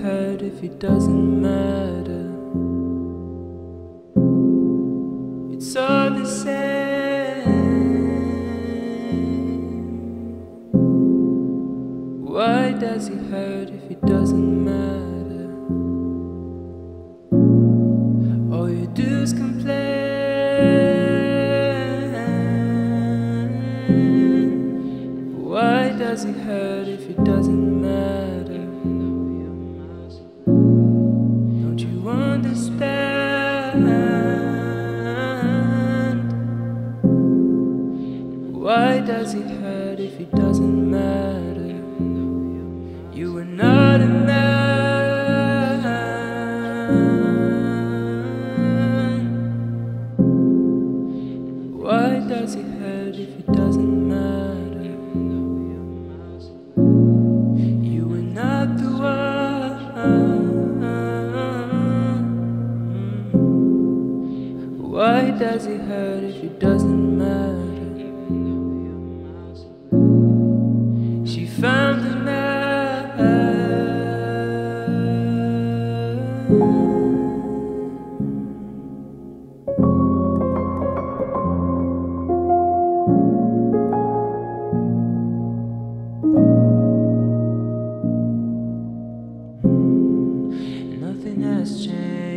hurt if it doesn't matter? It's all the same. Why does it hurt if it doesn't matter? All you do is complain. Why does it hurt if it doesn't matter? Why does it hurt if it doesn't matter? You are not a man. Why does it hurt if it doesn't matter? You are not the one. Why does it hurt if it doesn't matter? Found. Nothing has changed.